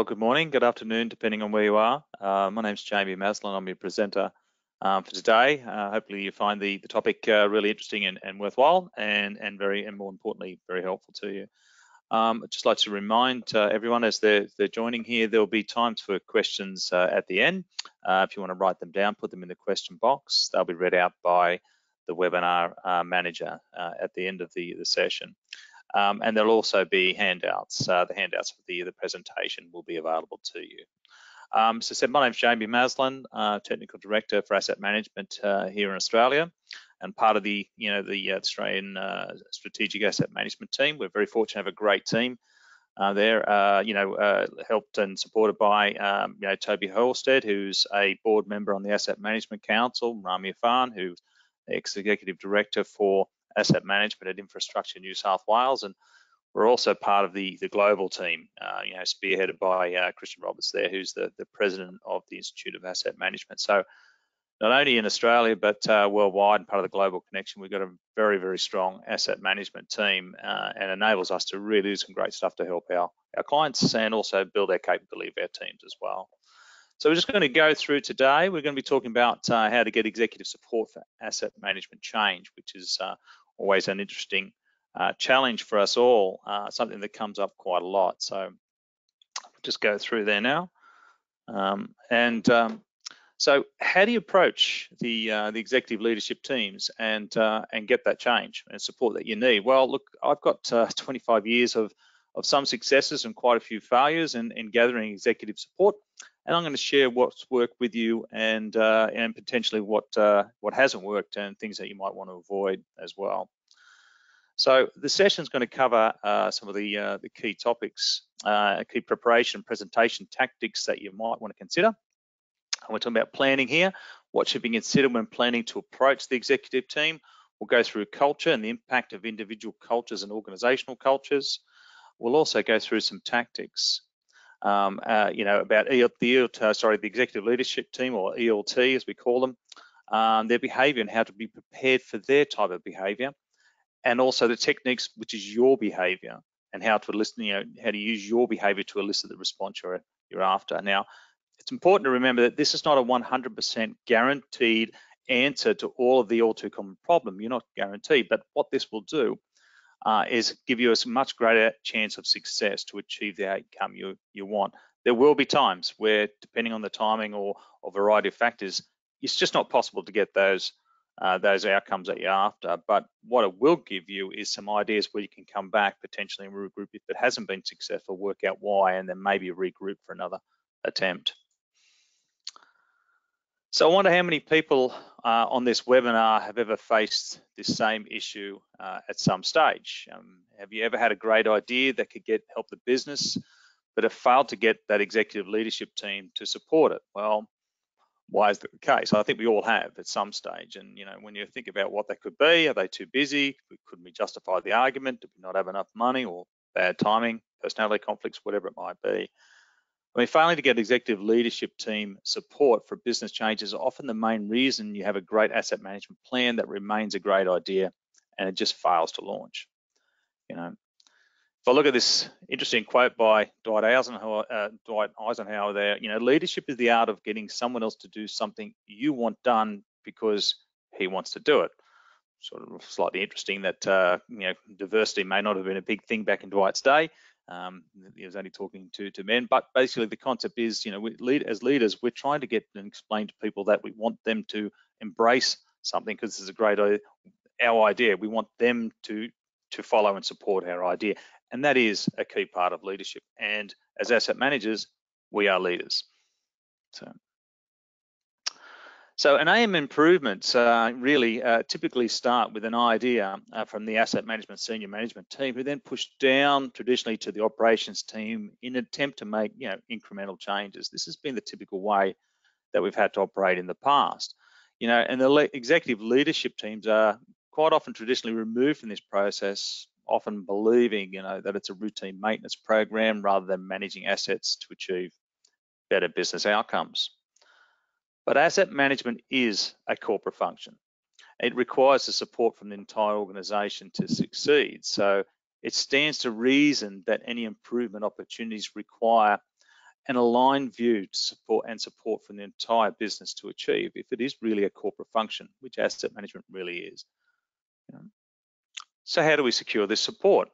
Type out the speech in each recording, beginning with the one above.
Well, good morning, good afternoon, depending on where you are. Uh, my name's Jamie Maslin. I'm your presenter um, for today. Uh, hopefully you find the, the topic uh, really interesting and, and, worthwhile and, and very, and more importantly, very helpful to you. Um, I'd just like to remind uh, everyone as they're, they're joining here, there'll be times for questions uh, at the end. Uh, if you want to write them down, put them in the question box. They'll be read out by the webinar manager at the end of the, the session. Um, and there'll also be handouts. Uh, the handouts for the, the presentation will be available to you. Um, so said, my name's Jamie Maslin, uh, Technical Director for Asset Management uh, here in Australia and part of the, you know, the uh, Australian uh, Strategic Asset Management team. We're very fortunate to have a great team uh, there, you know, helped and supported by, um, you know, Toby Halstead, who's a board member on the Asset Management Council, Rami Afan, who's ex-executive director for asset management at Infrastructure New South Wales, and we're also part of the the global team, uh, you know, spearheaded by uh, Christian Roberts there, who's the the president of the Institute of Asset Management. So not only in Australia but uh, worldwide and part of the global connection, we've got a very very strong asset management team, uh, and enables us to really do some great stuff to help our our clients and also build our capability of our teams as well. So we're just going to go through today. We're going to be talking about uh, how to get executive support for asset management change, which is uh, always an interesting uh, challenge for us all, uh, something that comes up quite a lot. So just go through there now. Um, and um, so how do you approach the uh, the executive leadership teams and uh, and get that change and support that you need? Well, look, I've got uh, 25 years of of some successes and quite a few failures in, in gathering executive support. And I'm going to share what's worked with you and uh, and potentially what uh, what hasn't worked and things that you might want to avoid as well. So the session is going to cover uh, some of the uh, the key topics, uh, key preparation presentation tactics that you might want to consider. And we're talking about planning here. What should be considered when planning to approach the executive team? We'll go through culture and the impact of individual cultures and organizational cultures. We'll also go through some tactics um, uh, you know, about the ELT, uh, sorry, the executive leadership team or ELT as we call them, um, their behavior and how to be prepared for their type of behavior. And also the techniques, which is your behavior and how to listen, you know, how to use your behavior to elicit the response you're, you're after. Now, it's important to remember that this is not a 100% guaranteed answer to all of the all too common problem. You're not guaranteed, but what this will do uh, is give you a much greater chance of success to achieve the outcome you, you want. There will be times where, depending on the timing or a variety of factors, it's just not possible to get those uh, those outcomes that you're after. But what it will give you is some ideas where you can come back potentially and regroup if it hasn't been successful, work out why, and then maybe regroup for another attempt. So I wonder how many people uh, on this webinar have ever faced this same issue uh, at some stage. Um, have you ever had a great idea that could get help the business, but have failed to get that executive leadership team to support it? Well, why is that the case? I think we all have at some stage. And you know, when you think about what that could be, are they too busy? Couldn't we justify the argument? Did we not have enough money or bad timing, personality conflicts, whatever it might be? I mean, failing to get executive leadership team support for business change is often the main reason you have a great asset management plan that remains a great idea and it just fails to launch. You know, if I look at this interesting quote by Dwight Eisenhower, uh, Dwight Eisenhower there, you know, leadership is the art of getting someone else to do something you want done because he wants to do it. Sort of slightly interesting that, uh, you know, diversity may not have been a big thing back in Dwight's day, um, he was only talking to to men, but basically the concept is, you know, we lead as leaders, we're trying to get and explain to people that we want them to embrace something because is a great our idea. We want them to to follow and support our idea, and that is a key part of leadership. And as asset managers, we are leaders. So. So an AM improvements uh, really uh, typically start with an idea uh, from the asset management senior management team who then push down traditionally to the operations team in an attempt to make you know incremental changes. This has been the typical way that we've had to operate in the past. You know, and the le executive leadership teams are quite often traditionally removed from this process, often believing you know that it's a routine maintenance program rather than managing assets to achieve better business outcomes. But asset management is a corporate function. It requires the support from the entire organization to succeed. So it stands to reason that any improvement opportunities require an aligned view to support and support from the entire business to achieve if it is really a corporate function, which asset management really is. So how do we secure this support?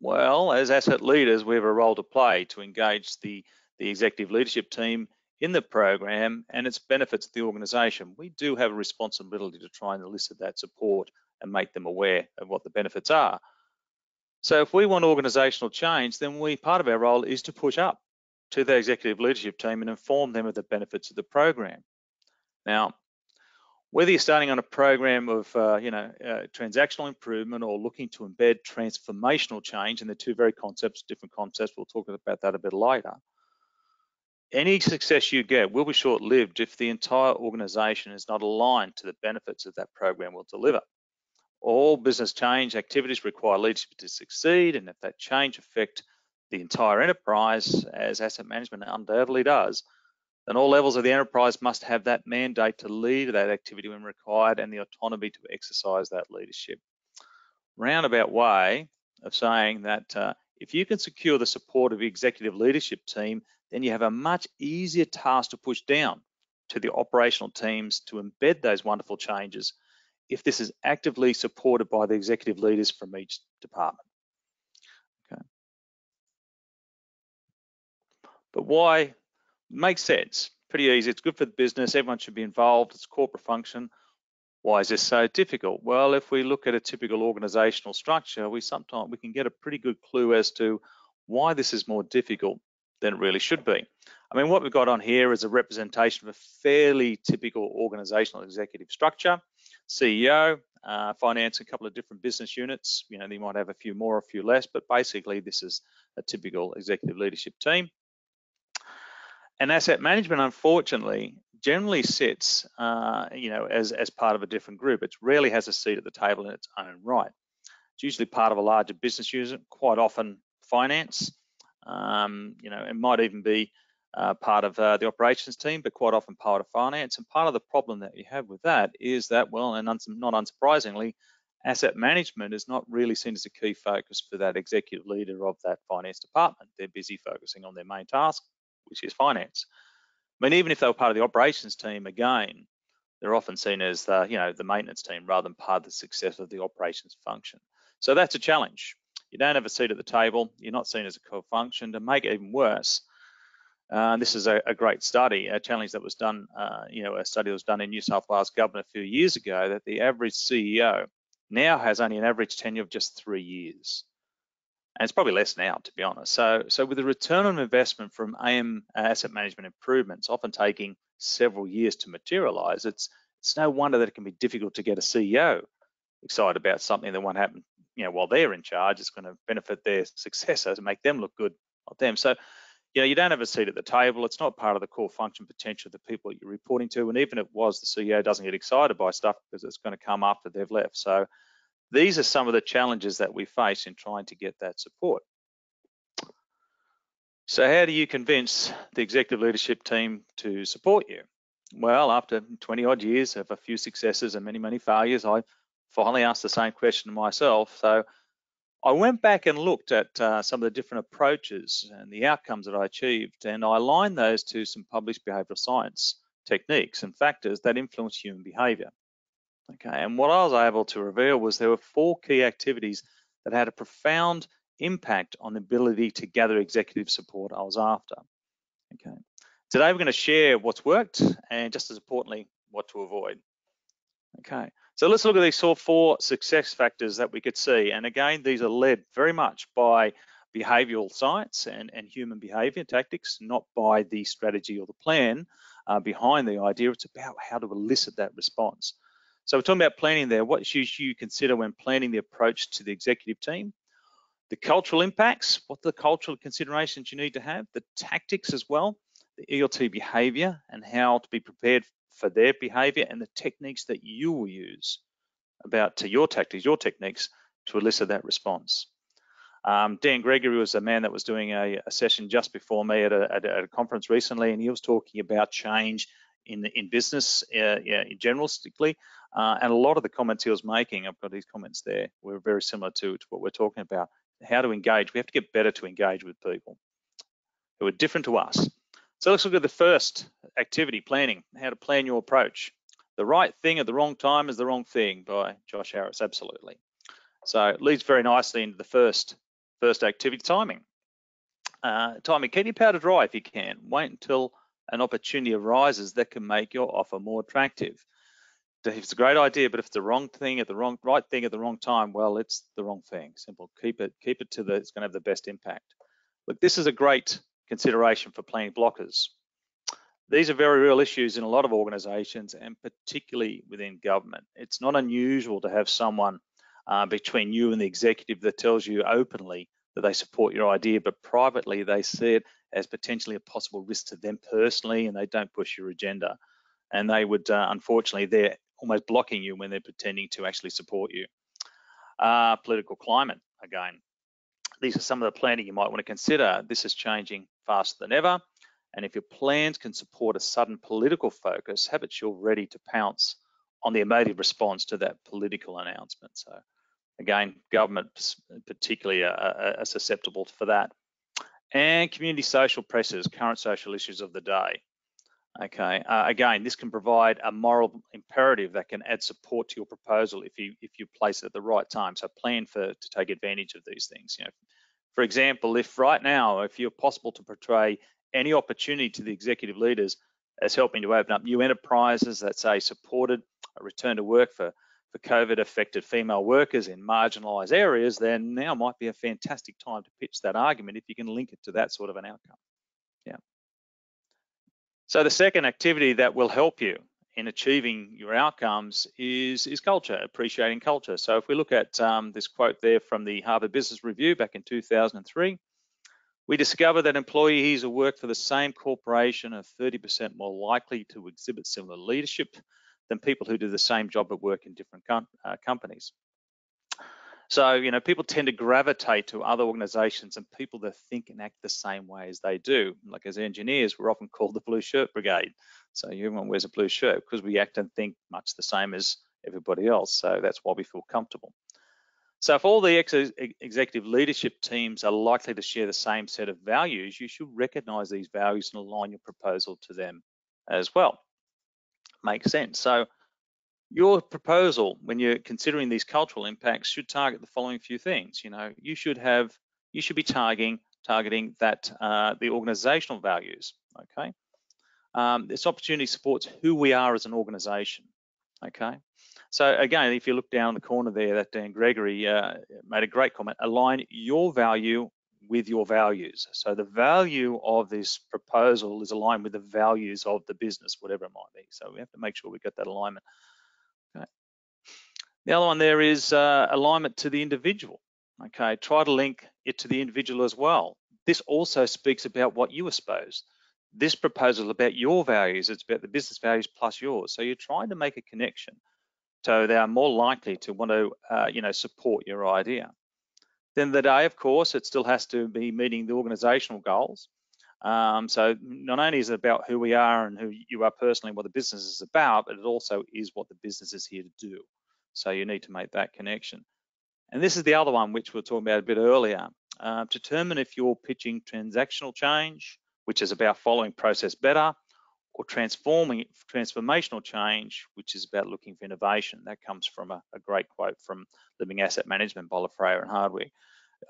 Well, as asset leaders, we have a role to play to engage the, the executive leadership team in the program and its benefits to the organisation. We do have a responsibility to try and elicit that support and make them aware of what the benefits are. So if we want organisational change, then we part of our role is to push up to the executive leadership team and inform them of the benefits of the program. Now, whether you're starting on a program of uh, you know uh, transactional improvement or looking to embed transformational change, and the two very concepts, different concepts, we'll talk about that a bit later. Any success you get will be short-lived if the entire organization is not aligned to the benefits that that program will deliver. All business change activities require leadership to succeed, and if that change affect the entire enterprise, as asset management undoubtedly does, then all levels of the enterprise must have that mandate to lead that activity when required and the autonomy to exercise that leadership. Roundabout way of saying that uh, if you can secure the support of the executive leadership team, then you have a much easier task to push down to the operational teams to embed those wonderful changes if this is actively supported by the executive leaders from each department. Okay. But why makes sense. Pretty easy. It's good for the business. Everyone should be involved. It's corporate function. Why is this so difficult? Well, if we look at a typical organizational structure, we sometimes we can get a pretty good clue as to why this is more difficult than it really should be. I mean, what we've got on here is a representation of a fairly typical organizational executive structure. CEO, uh, finance, a couple of different business units. You know, they might have a few more, a few less, but basically this is a typical executive leadership team. And asset management, unfortunately, generally sits, uh, you know, as, as part of a different group. It rarely has a seat at the table in its own right. It's usually part of a larger business unit, quite often finance. Um, you know, it might even be uh, part of uh, the operations team, but quite often part of finance. And part of the problem that you have with that is that, well, and not unsurprisingly, asset management is not really seen as a key focus for that executive leader of that finance department. They're busy focusing on their main task, which is finance. I mean, even if they were part of the operations team, again, they're often seen as the, you know, the maintenance team rather than part of the success of the operations function. So that's a challenge. You don't have a seat at the table. You're not seen as a core function. To make it even worse, uh, this is a, a, great study, a challenge that was done, uh, you know, a study that was done in New South Wales government a few years ago that the average CEO now has only an average tenure of just three years and it's probably less now, to be honest. So, so with the return on investment from AM asset management improvements often taking several years to materialize, it's it's no wonder that it can be difficult to get a CEO excited about something that won't happen, you know, while they're in charge. It's going to benefit their successors and make them look good, not them. So, you know, you don't have a seat at the table. It's not part of the core function potential of the people you're reporting to. And even if it was, the CEO doesn't get excited by stuff because it's going to come after they've left. So these are some of the challenges that we face in trying to get that support. So how do you convince the executive leadership team to support you? Well, after 20 odd years of a few successes and many, many failures, I finally asked the same question myself. So I went back and looked at uh, some of the different approaches and the outcomes that I achieved, and I aligned those to some published behavioral science techniques and factors that influence human behavior. Okay, and what I was able to reveal was there were four key activities that had a profound impact on the ability to gather executive support I was after. Okay, today we're going to share what's worked and just as importantly, what to avoid. Okay, so let's look at these four success factors that we could see. And again, these are led very much by behavioral science and, and human behavior tactics, not by the strategy or the plan uh, behind the idea. It's about how to elicit that response. So we're talking about planning there. What should you consider when planning the approach to the executive team? The cultural impacts, what the cultural considerations you need to have, the tactics as well, the ELT behavior and how to be prepared for their behavior and the techniques that you will use about to your tactics, your techniques to elicit that response. Um, Dan Gregory was a man that was doing a, a session just before me at a, at a, conference recently, and he was talking about change in in business uh, yeah, in general, strictly. Uh, and a lot of the comments he was making, I've got these comments there, were very similar to, to what we're talking about. How to engage. We have to get better to engage with people. who are different to us. So let's look at the first activity, planning, how to plan your approach. The right thing at the wrong time is the wrong thing by Josh Harris, absolutely. So it leads very nicely into the first, first activity, timing. Uh, timing, keep your powder dry if you can. Wait until an opportunity arises that can make your offer more attractive. If it's a great idea, but if it's the wrong thing at the wrong right thing at the wrong time, well, it's the wrong thing. Simple. Keep it, keep it to the. It's going to have the best impact. Look, this is a great consideration for planning blockers. These are very real issues in a lot of organisations, and particularly within government. It's not unusual to have someone uh, between you and the executive that tells you openly that they support your idea, but privately they see it as potentially a possible risk to them personally, and they don't push your agenda. And they would, uh, unfortunately, they're almost blocking you when they're pretending to actually support you. Uh, political climate, again. These are some of the planning you might want to consider. This is changing faster than ever. And if your plans can support a sudden political focus, have it sure ready to pounce on the emotive response to that political announcement. So again, government particularly are, are, are susceptible for that. And community social pressures, current social issues of the day. Okay, uh, again, this can provide a moral imperative that can add support to your proposal if you if you place it at the right time. So plan for to take advantage of these things. You know, for example, if right now, if you're possible to portray any opportunity to the executive leaders as helping to open up new enterprises that say supported a return to work for for COVID affected female workers in marginalised areas, then now might be a fantastic time to pitch that argument if you can link it to that sort of an outcome. Yeah. So the second activity that will help you in achieving your outcomes is, is culture, appreciating culture. So if we look at um, this quote there from the Harvard Business Review back in 2003, we discovered that employees who work for the same corporation are 30% more likely to exhibit similar leadership than people who do the same job at work in different com uh, companies. So, you know, people tend to gravitate to other organizations and people that think and act the same way as they do. Like as engineers, we're often called the blue shirt brigade. So everyone wears a blue shirt because we act and think much the same as everybody else. So that's why we feel comfortable. So if all the ex executive leadership teams are likely to share the same set of values, you should recognize these values and align your proposal to them as well. Makes sense. So your proposal when you're considering these cultural impacts should target the following few things. You know you should have you should be targeting targeting that uh, the organizational values okay? Um, this opportunity supports who we are as an organization okay? So again if you look down the corner there that dan gregory uh, made a great comment align your value with your values. So the value of this proposal is aligned with the values of the business whatever it might be. So we have to make sure we get that alignment the other one there is uh, alignment to the individual. Okay, try to link it to the individual as well. This also speaks about what you espouse. This proposal is about your values. It's about the business values plus yours. So you're trying to make a connection. So they are more likely to want to, uh, you know, support your idea. Then the day, of course, it still has to be meeting the organizational goals. Um, so not only is it about who we are and who you are personally, what the business is about, but it also is what the business is here to do. So you need to make that connection. And this is the other one which we were talking about a bit earlier. Uh, determine if you're pitching transactional change, which is about following process better, or transforming transformational change, which is about looking for innovation. That comes from a, a great quote from Living Asset Management by and Hardwick.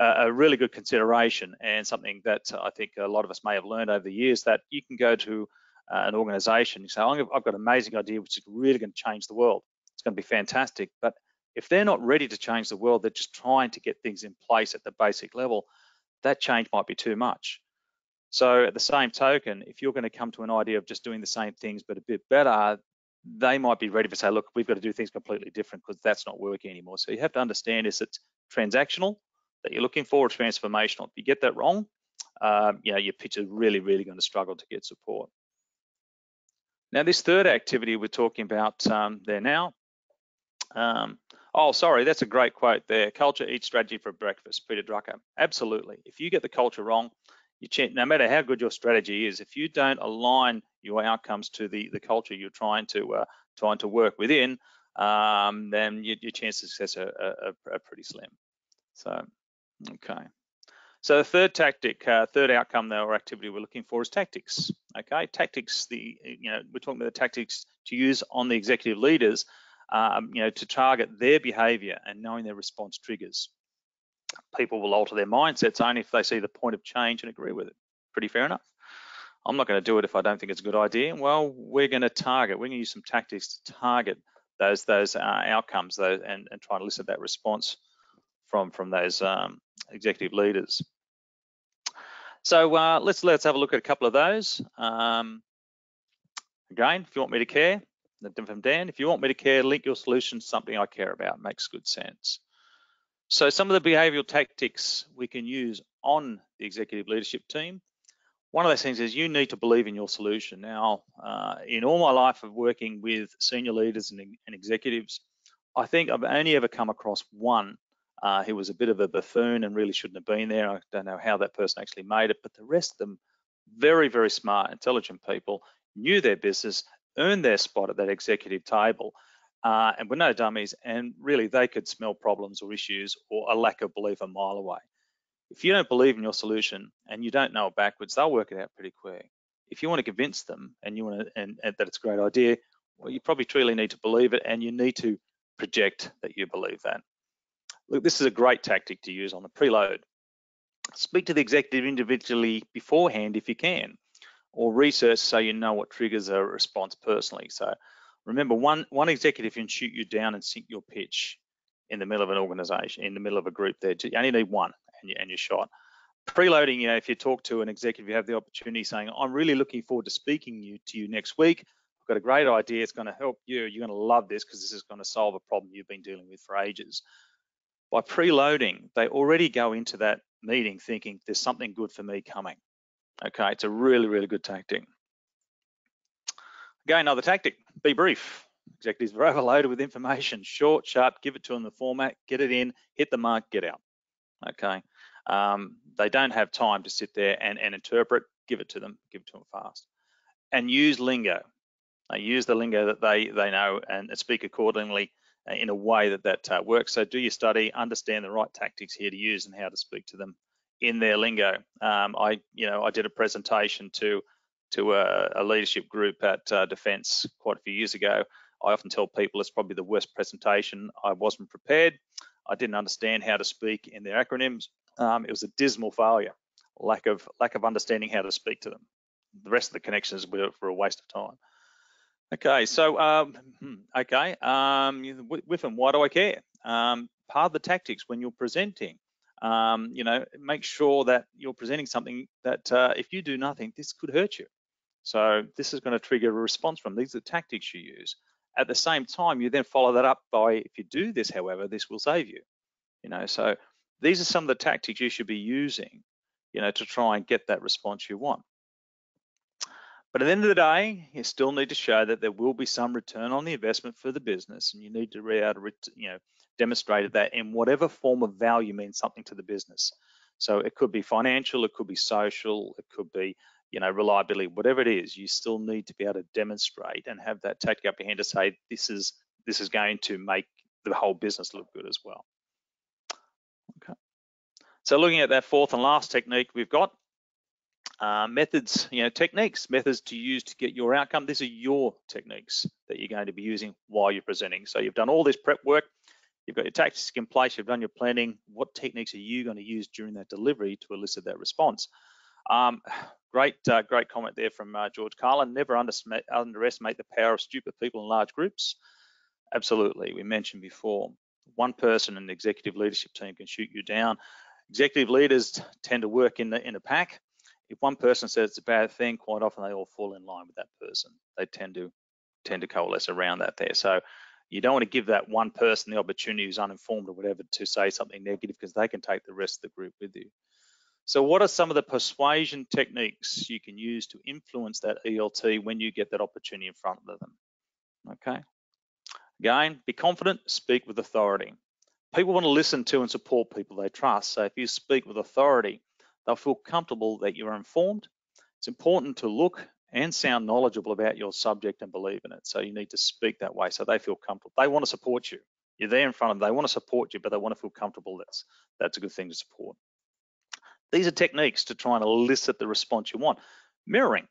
Uh, a really good consideration and something that I think a lot of us may have learned over the years that you can go to uh, an organization, and say, I've got an amazing idea which is really going to change the world going to be fantastic. But if they're not ready to change the world, they're just trying to get things in place at the basic level, that change might be too much. So at the same token, if you're going to come to an idea of just doing the same things but a bit better, they might be ready to say, look, we've got to do things completely different because that's not working anymore. So you have to understand is it's transactional that you're looking for or transformational. If you get that wrong, um, you know, your pitch is really, really going to struggle to get support. Now, this third activity we're talking about um, there now um, oh, sorry, that's a great quote there. Culture eats strategy for breakfast, Peter Drucker. Absolutely. If you get the culture wrong, you no matter how good your strategy is, if you don't align your outcomes to the, the culture you're trying to uh, trying to work within, um, then your, your chances of success are, are, are pretty slim. So, okay. So the third tactic, uh, third outcome or activity we're looking for is tactics. Okay, tactics. The you know we're talking about the tactics to use on the executive leaders, um, you know, to target their behaviour and knowing their response triggers. People will alter their mindsets only if they see the point of change and agree with it. Pretty fair enough. I'm not going to do it if I don't think it's a good idea. Well, we're going to target. We're going to use some tactics to target those those uh, outcomes, those, and and try to elicit that response from from those um, executive leaders. So uh, let's let's have a look at a couple of those. Um, again, if you want me to care, from Dan, if you want me to care, link your solution to something I care about. Makes good sense. So some of the behavioural tactics we can use on the executive leadership team. One of those things is you need to believe in your solution. Now, uh, in all my life of working with senior leaders and, and executives, I think I've only ever come across one uh, he was a bit of a buffoon and really shouldn't have been there. I don't know how that person actually made it, but the rest of them, very, very smart, intelligent people, knew their business, earned their spot at that executive table, uh, and were no dummies. And really, they could smell problems or issues or a lack of belief a mile away. If you don't believe in your solution and you don't know it backwards, they'll work it out pretty quick. If you want to convince them and you want to and, and that it's a great idea, well, you probably truly need to believe it, and you need to project that you believe that. Look, this is a great tactic to use on the preload. Speak to the executive individually beforehand if you can, or research so you know what triggers a response personally. So remember, one, one executive can shoot you down and sink your pitch in the middle of an organization, in the middle of a group there. You only need one and, you, and you're shot. Preloading, you know, if you talk to an executive, you have the opportunity saying, I'm really looking forward to speaking you, to you next week. I've got a great idea. It's going to help you. You're going to love this because this is going to solve a problem you've been dealing with for ages by preloading, they already go into that meeting thinking there's something good for me coming. Okay, it's a really, really good tactic. Again, another tactic, be brief. Executives are overloaded with information, short, sharp, give it to them the format, get it in, hit the mark, get out. Okay, um, they don't have time to sit there and, and interpret, give it to them, give it to them fast. And use lingo. Use the lingo that they, they know and speak accordingly uh, in a way that that uh, works. So do your study, understand the right tactics here to use and how to speak to them in their lingo. Um, I, you know, I did a presentation to to a, a leadership group at uh, Defence quite a few years ago. I often tell people it's probably the worst presentation. I wasn't prepared. I didn't understand how to speak in their acronyms. Um, it was a dismal failure. Lack of lack of understanding how to speak to them. The rest of the connections were, were a waste of time. Okay, so um, hmm, okay, um, with them, why do I care? Um, part of the tactics when you're presenting, um, you know, make sure that you're presenting something that uh, if you do nothing, this could hurt you. So this is going to trigger a response from these are tactics you use. At the same time, you then follow that up by if you do this, however, this will save you. You know, so these are some of the tactics you should be using, you know, to try and get that response you want. But at the end of the day, you still need to show that there will be some return on the investment for the business, and you need to be able to, you know, demonstrate that in whatever form of value means something to the business. So it could be financial, it could be social, it could be, you know, reliability, whatever it is. You still need to be able to demonstrate and have that up your hand to say this is this is going to make the whole business look good as well. Okay. So looking at that fourth and last technique we've got uh, methods, you know, techniques, methods to use to get your outcome. These are your techniques that you're going to be using while you're presenting. So you've done all this prep work, you've got your tactics in place, you've done your planning. What techniques are you going to use during that delivery to elicit that response? Um, great, uh, great comment there from uh, George Carlin. Never underestimate the power of stupid people in large groups. Absolutely, we mentioned before. One person in the executive leadership team can shoot you down. Executive leaders tend to work in the in a pack if one person says it's a bad thing, quite often they all fall in line with that person. They tend to tend to coalesce around that there. So you don't want to give that one person the opportunity who's uninformed or whatever to say something negative because they can take the rest of the group with you. So what are some of the persuasion techniques you can use to influence that ELT when you get that opportunity in front of them? Okay. Again, be confident, speak with authority. People want to listen to and support people they trust. So if you speak with authority, They'll feel comfortable that you're informed. It's important to look and sound knowledgeable about your subject and believe in it. So you need to speak that way so they feel comfortable. They want to support you. You're there in front of them. They want to support you, but they want to feel comfortable. That's that's a good thing to support. These are techniques to try and elicit the response you want. Mirroring.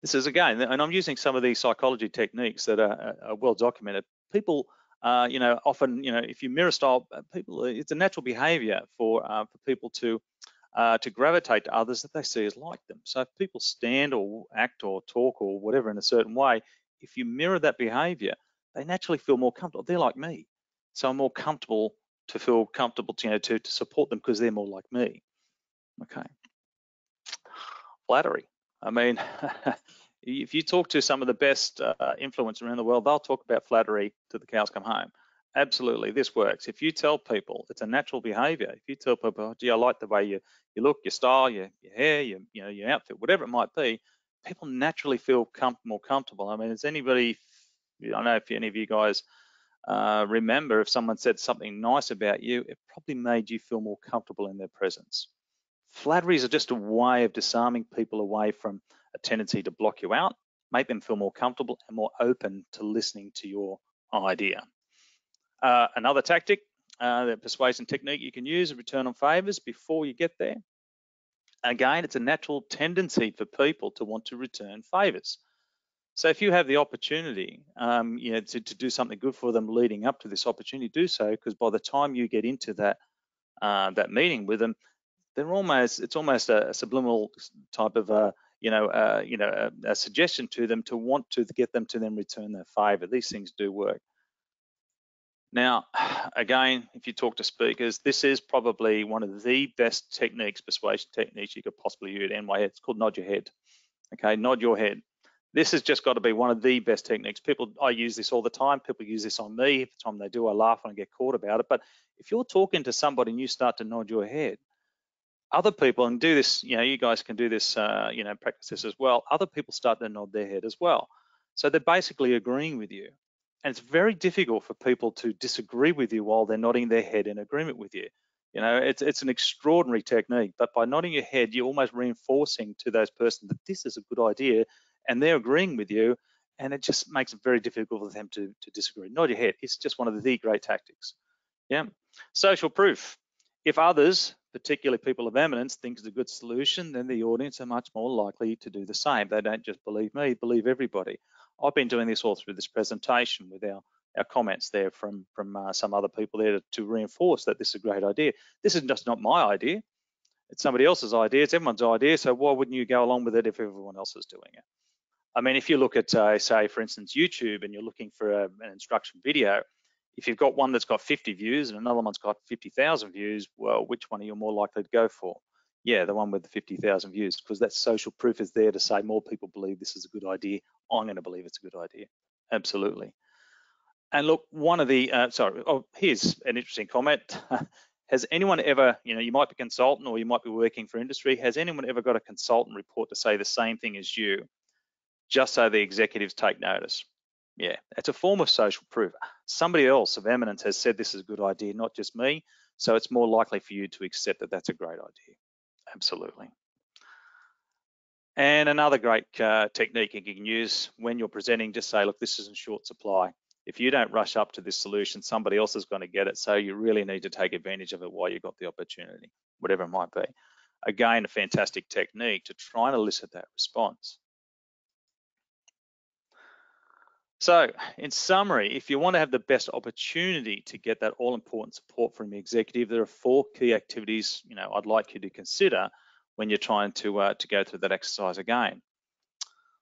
This is again, and I'm using some of these psychology techniques that are, are well documented. People, uh, you know, often, you know, if you mirror style, uh, people, it's a natural behavior for uh, for people to uh, to gravitate to others that they see as like them. So if people stand or act or talk or whatever in a certain way, if you mirror that behavior, they naturally feel more comfortable. They're like me, so I'm more comfortable to feel comfortable, to, you know, to, to support them because they're more like me. Okay. Flattery. I mean, if you talk to some of the best uh, influencers around the world, they'll talk about flattery to the cows come home. Absolutely, this works. If you tell people, it's a natural behavior. If you tell people, oh, I like the way you, you look, your style, your, your hair, your, you know, your outfit, whatever it might be, people naturally feel com more comfortable. I mean, is anybody, I don't know if any of you guys uh, remember if someone said something nice about you, it probably made you feel more comfortable in their presence. Flatteries are just a way of disarming people away from a tendency to block you out, make them feel more comfortable and more open to listening to your idea. Uh, another tactic, uh, the persuasion technique you can use is return on favors before you get there. Again, it's a natural tendency for people to want to return favors. So if you have the opportunity, um, you know, to, to do something good for them leading up to this opportunity, do so because by the time you get into that uh, that meeting with them, they're almost it's almost a, a subliminal type of a you know uh, you know a, a, suggestion to them to want to get them to then return their favor. These things do work. Now, again, if you talk to speakers, this is probably one of the best techniques, persuasion techniques you could possibly use at. It's called nod your head. Okay, nod your head. This has just got to be one of the best techniques. People, I use this all the time. People use this on me. Every time they do, I laugh and I get caught about it. But if you're talking to somebody and you start to nod your head, other people and do this you know you guys can do this uh, you know practice this as well other people start to nod their head as well so they're basically agreeing with you and it's very difficult for people to disagree with you while they're nodding their head in agreement with you. You know it's it's an extraordinary technique but by nodding your head you're almost reinforcing to those person that this is a good idea and they're agreeing with you and it just makes it very difficult for them to, to disagree. Nod your head. It's just one of the great tactics. Yeah. Social proof if others particularly people of eminence, think it's a good solution, then the audience are much more likely to do the same. They don't just believe me, believe everybody. I've been doing this all through this presentation with our, our comments there from, from uh, some other people there to, to, reinforce that this is a great idea. This is just not my idea. It's somebody else's idea. It's everyone's idea. So why wouldn't you go along with it if everyone else is doing it? I mean, if you look at, uh, say, for instance, YouTube and you're looking for a, an instruction video, if you've got one that's got 50 views and another one's got 50,000 views, well, which one are you more likely to go for? Yeah, the one with the 50,000 views, because that social proof is there to say more people believe this is a good idea. I'm going to believe it's a good idea. Absolutely. And look, one of the, uh, sorry, oh, here's an interesting comment. has anyone ever, you know, you might be consultant or you might be working for industry, has anyone ever got a consultant report to say the same thing as you, just so the executives take notice? Yeah, it's a form of social proof. Somebody else of eminence has said this is a good idea, not just me. So it's more likely for you to accept that that's a great idea. Absolutely. And another great uh, technique you can use when you're presenting, just say, look, this is in short supply. If you don't rush up to this solution, somebody else is going to get it. So you really need to take advantage of it while you've got the opportunity, whatever it might be. Again, a fantastic technique to try and elicit that response. So in summary, if you want to have the best opportunity to get that all important support from the executive, there are four key activities you know, I'd like you to consider when you're trying to, uh, to go through that exercise again.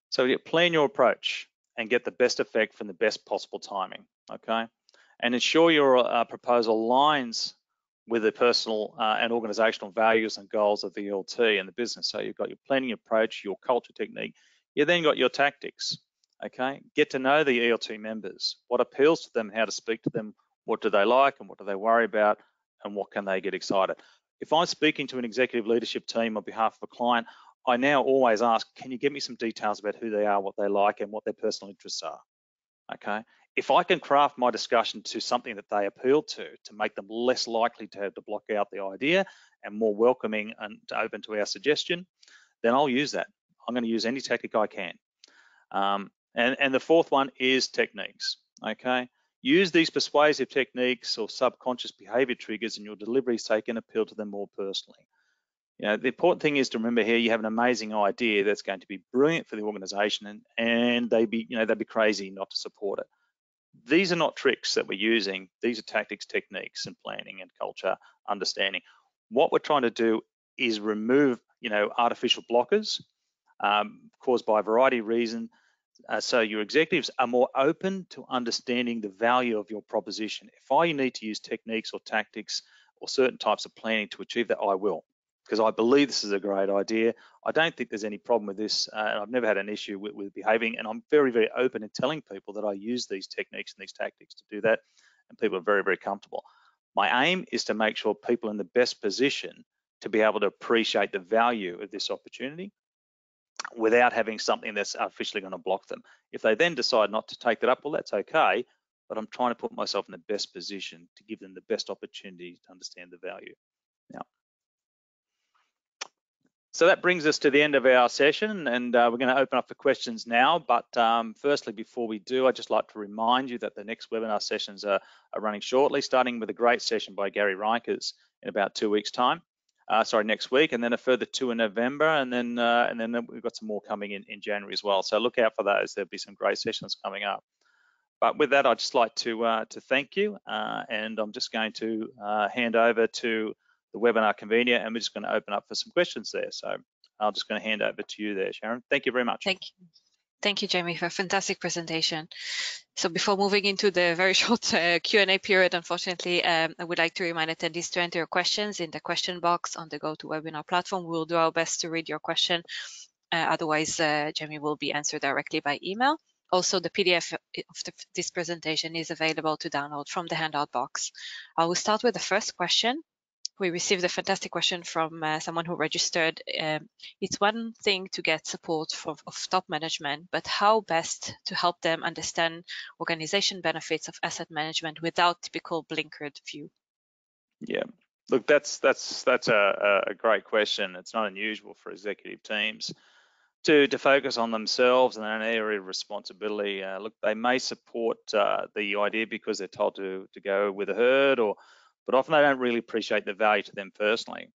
So you plan your approach and get the best effect from the best possible timing, okay? And ensure your uh, proposal aligns with the personal uh, and organizational values and goals of the ELT and the business. So you've got your planning approach, your culture technique, you then got your tactics okay? Get to know the ELT members, what appeals to them, how to speak to them, what do they like and what do they worry about, and what can they get excited. If I'm speaking to an executive leadership team on behalf of a client, I now always ask, can you give me some details about who they are, what they like, and what their personal interests are, okay? If I can craft my discussion to something that they appeal to, to make them less likely to have to block out the idea and more welcoming and open to our suggestion, then I'll use that. I'm going to use any tactic I can. Um, and, and the fourth one is techniques, okay? Use these persuasive techniques or subconscious behavior triggers in your delivery so you can appeal to them more personally. You know, the important thing is to remember here you have an amazing idea that's going to be brilliant for the organization and, and they'd be, you know, they'd be crazy not to support it. These are not tricks that we're using. These are tactics, techniques, and planning and culture understanding. What we're trying to do is remove, you know, artificial blockers um, caused by a variety of reasons. Uh, so your executives are more open to understanding the value of your proposition. If I need to use techniques or tactics or certain types of planning to achieve that, I will because I believe this is a great idea. I don't think there's any problem with this. Uh, I've never had an issue with, with, behaving, and I'm very, very open in telling people that I use these techniques and these tactics to do that, and people are very, very comfortable. My aim is to make sure people are in the best position to be able to appreciate the value of this opportunity without having something that's artificially going to block them. If they then decide not to take that up, well, that's okay, but I'm trying to put myself in the best position to give them the best opportunity to understand the value. Now, so that brings us to the end of our session and uh, we're going to open up for questions now. But um, firstly, before we do, I'd just like to remind you that the next webinar sessions are, are running shortly, starting with a great session by Gary Reichers in about two weeks time. Uh, sorry, next week, and then a further two in November, and then uh, and then we've got some more coming in in January as well. So look out for those. There'll be some great sessions coming up. But with that, I'd just like to uh, to thank you, uh, and I'm just going to uh, hand over to the webinar convener, and we're just going to open up for some questions there. So I'm just going to hand over to you there, Sharon. Thank you very much. Thank you. Thank you, Jamie, for a fantastic presentation. So before moving into the very short uh, Q&A period, unfortunately, um, I would like to remind attendees to enter your questions in the question box on the GoToWebinar platform. We will do our best to read your question. Uh, otherwise, uh, Jamie will be answered directly by email. Also, the PDF of the, this presentation is available to download from the handout box. I will start with the first question we received a fantastic question from uh, someone who registered. Um, it's one thing to get support from, of top management, but how best to help them understand organization benefits of asset management without typical blinkered view? Yeah, look, that's that's that's a, a great question. It's not unusual for executive teams to to focus on themselves and an area of responsibility. Uh, look, they may support uh, the idea because they're told to to go with a herd or but often they don't really appreciate the value to them personally.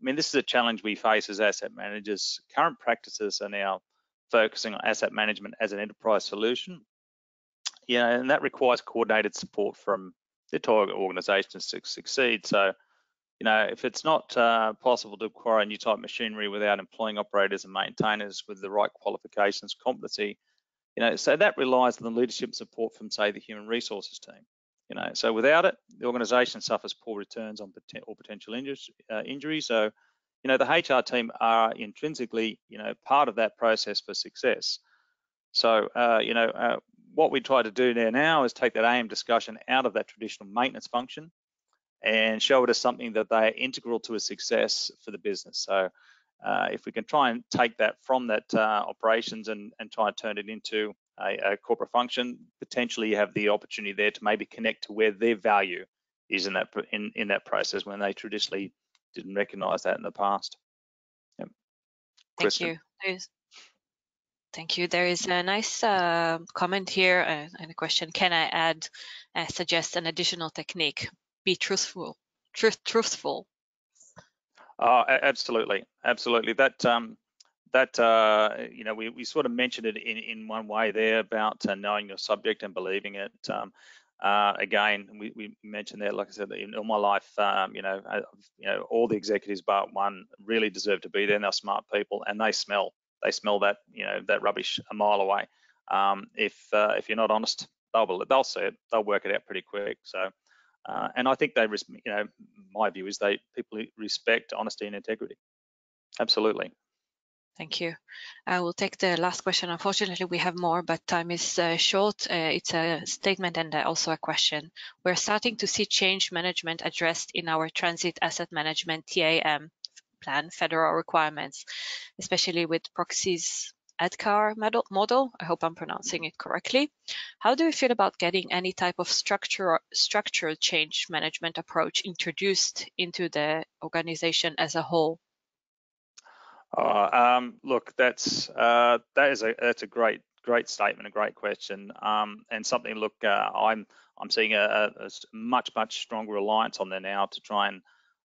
I mean, this is a challenge we face as asset managers. Current practices are now focusing on asset management as an enterprise solution. Yeah, and that requires coordinated support from the target organizations to succeed. So, you know, if it's not uh, possible to acquire a new type machinery without employing operators and maintainers with the right qualifications, competency, you know, so that relies on the leadership support from, say, the human resources team. You know, so without it, the organisation suffers poor returns on poten or potential injuries. Uh, injury. So, you know, the HR team are intrinsically, you know, part of that process for success. So, uh, you know, uh, what we try to do there now is take that AIM discussion out of that traditional maintenance function and show it as something that they are integral to a success for the business. So, uh, if we can try and take that from that uh, operations and, and try and turn it into a, a, corporate function, potentially you have the opportunity there to maybe connect to where their value is in that in, in that process when they traditionally didn't recognize that in the past. Yep. Thank you. There's, thank you. There is a nice uh, comment here uh, and a question. Can I add, uh, suggest an additional technique? Be truthful. Truth, truthful. Oh, absolutely, absolutely. That um, that uh, you know we, we sort of mentioned it in, in one way there about uh, knowing your subject and believing it. Um, uh, again, we, we, mentioned that like I said, in all my life, um, you know, I, you know, all the executives but one really deserve to be there. And they're smart people, and they smell they smell that you know that rubbish a mile away. Um, if uh, if you're not honest, they'll they'll see it. They'll work it out pretty quick. So. Uh, and I think they, you know, my view is they people respect honesty and integrity. Absolutely. Thank you. I will take the last question. Unfortunately, we have more, but time is uh, short. Uh, it's a statement and uh, also a question. We're starting to see change management addressed in our transit asset management TAM plan federal requirements, especially with Prosci's ADKAR model. I hope I'm pronouncing it correctly. How do you feel about getting any type of structure, structural change management approach introduced into the organization as a whole? Uh, um, look, that's uh, that is a that's a great great statement, a great question, um, and something. Look, uh, I'm I'm seeing a, a, much much stronger reliance on there now to try and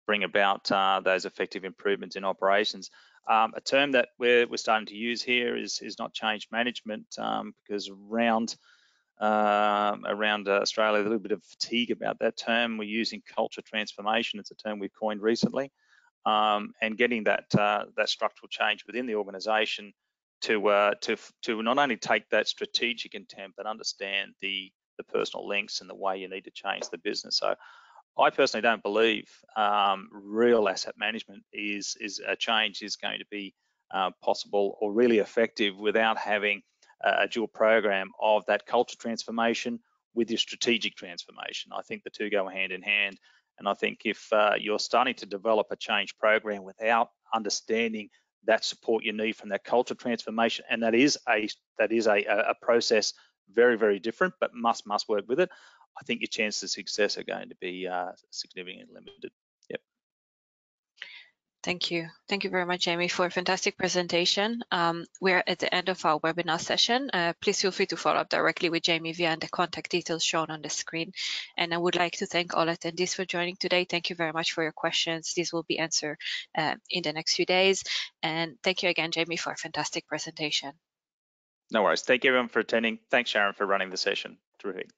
bring about uh, those effective improvements in operations. Um, a term that we're, we're starting to use here is, is not change management um, because around um, around uh, Australia, a little bit of fatigue about that term. We're using culture transformation. It's a term we've coined recently, um, and getting that uh, that structural change within the organisation to uh, to to not only take that strategic intent but understand the the personal links and the way you need to change the business. So I personally don't believe um, real asset management is is a change is going to be uh, possible or really effective without having a, a dual program of that culture transformation with your strategic transformation. I think the two go hand in hand. And I think if uh, you're starting to develop a change program without understanding that support you need from that culture transformation, and that is a that is a, a process very very different, but must must work with it. I think your chances of success are going to be uh, significantly limited. Thank you. Thank you very much, Jamie, for a fantastic presentation. Um, we're at the end of our webinar session. Uh, please feel free to follow up directly with Jamie via the contact details shown on the screen. And I would like to thank all attendees for joining today. Thank you very much for your questions. These will be answered uh, in the next few days. And thank you again, Jamie, for a fantastic presentation. No worries. Thank you everyone for attending. Thanks, Sharon, for running the session. Terrific.